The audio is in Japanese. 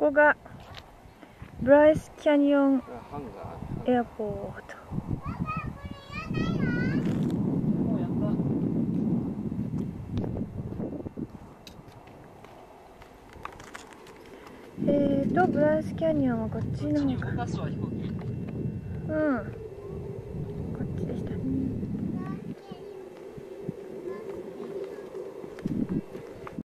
ここがブライスキャニオンエアポート。えーとブライスキャニオンはこっちの方か。うん。